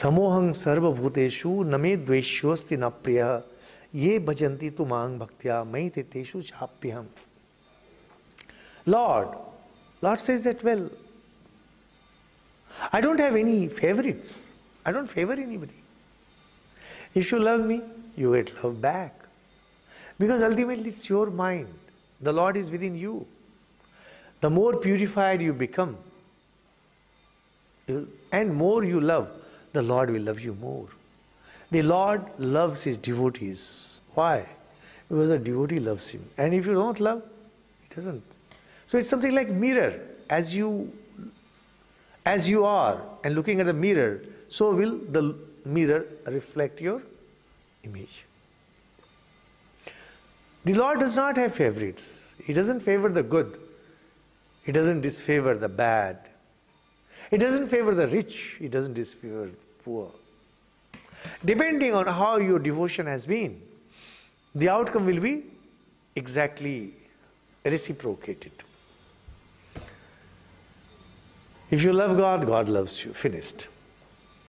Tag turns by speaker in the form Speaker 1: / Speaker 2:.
Speaker 1: समोहं सर्वभूतेषु न मे द्वेष्योस्ति न प्रियः ये भजन्ति तु मां भक्त्या मयि ते तेषु चाप्यहम् Lord, Lord says that well. I don't have any favorites. I don't favor anybody. If you love me, you get love back. Because ultimately it's your mind. The Lord is within you. The more purified you become, and more you love, the Lord will love you more. The Lord loves his devotees. Why? Because the devotee loves him. And if you don't love, he doesn't. So it's something like mirror. As you as you are and looking at a mirror, so will the mirror reflect your image. The Lord does not have favorites. He doesn't favor the good. He doesn't disfavor the bad. He doesn't favor the rich. it doesn't disfavor the poor. Depending on how your devotion has been, the outcome will be exactly reciprocated. If you love God, God loves you. Finished.